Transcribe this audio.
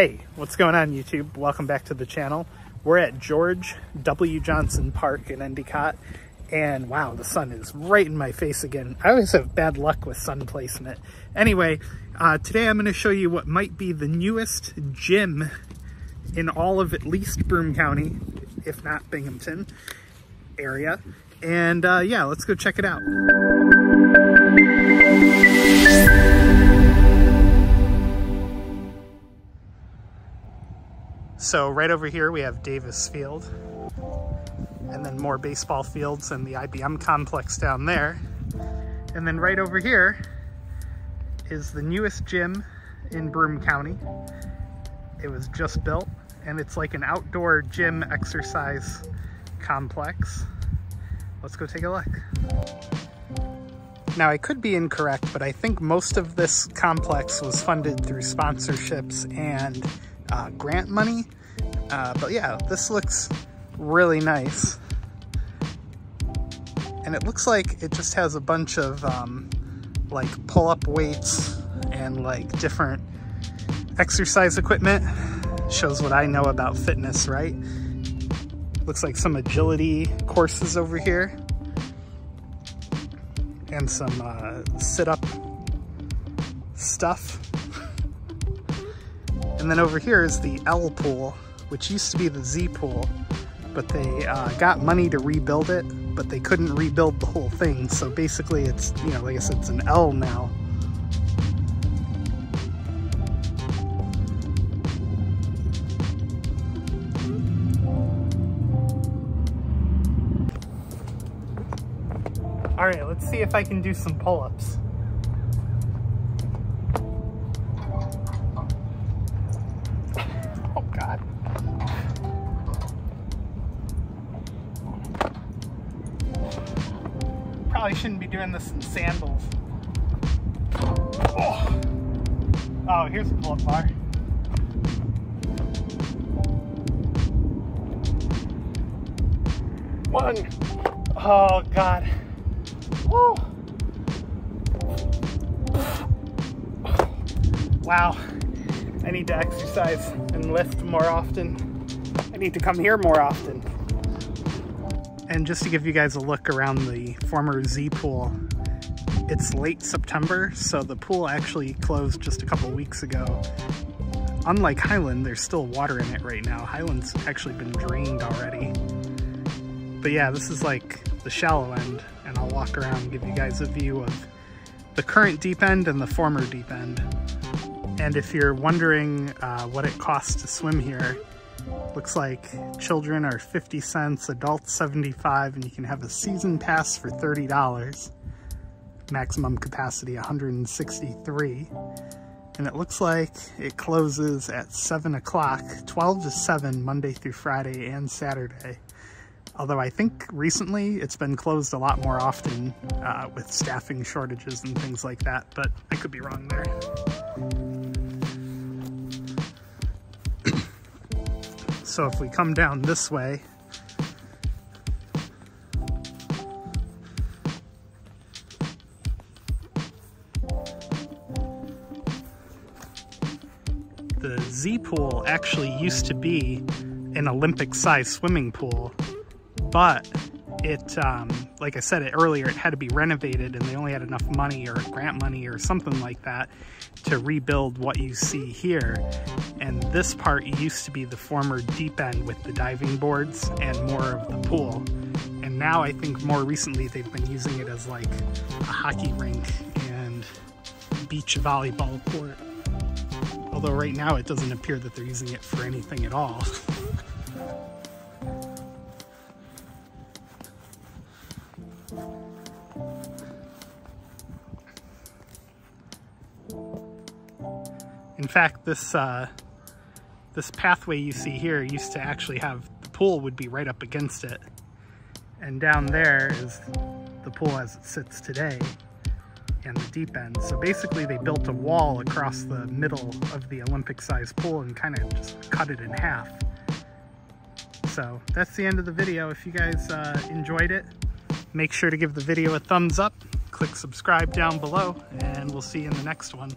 Hey, what's going on YouTube? Welcome back to the channel. We're at George W. Johnson Park in Endicott, and wow, the sun is right in my face again. I always have bad luck with sun placement. Anyway, uh, today I'm going to show you what might be the newest gym in all of at least Broome County, if not Binghamton area. And uh, yeah, let's go check it out. So right over here we have Davis Field and then more baseball fields and the IBM complex down there. And then right over here is the newest gym in Broome County. It was just built and it's like an outdoor gym exercise complex. Let's go take a look. Now I could be incorrect, but I think most of this complex was funded through sponsorships and uh, grant money. Uh, but yeah, this looks really nice. And it looks like it just has a bunch of um, like pull-up weights and like different exercise equipment. Shows what I know about fitness, right? Looks like some agility courses over here. And some uh, sit-up stuff. And then over here is the L pool, which used to be the Z pool, but they uh, got money to rebuild it, but they couldn't rebuild the whole thing. So basically it's, you know, like I said, it's an L now. All right, let's see if I can do some pull-ups. Probably shouldn't be doing this in sandals. Oh, oh here's a pull-up bar. One. Oh, God. Woo. Wow. I need to exercise and lift more often. I need to come here more often. And just to give you guys a look around the former Z pool, it's late September, so the pool actually closed just a couple weeks ago. Unlike Highland, there's still water in it right now. Highland's actually been drained already. But yeah, this is like the shallow end, and I'll walk around and give you guys a view of the current deep end and the former deep end. And if you're wondering uh, what it costs to swim here, Looks like children are 50 cents, adults 75, and you can have a season pass for $30. Maximum capacity 163. And it looks like it closes at 7 o'clock, 12 to 7, Monday through Friday and Saturday. Although I think recently it's been closed a lot more often uh, with staffing shortages and things like that, but I could be wrong there. So if we come down this way, the Z pool actually used to be an Olympic sized swimming pool, but it, um, like I said it earlier, it had to be renovated and they only had enough money or grant money or something like that to rebuild what you see here. And this part used to be the former deep end with the diving boards and more of the pool. And now I think more recently they've been using it as like a hockey rink and beach volleyball court. Although right now it doesn't appear that they're using it for anything at all. In fact, this uh, this pathway you see here used to actually have, the pool would be right up against it. And down there is the pool as it sits today and the deep end. So basically they built a wall across the middle of the Olympic sized pool and kind of just cut it in half. So that's the end of the video. If you guys uh, enjoyed it, make sure to give the video a thumbs up, click subscribe down below, and we'll see you in the next one.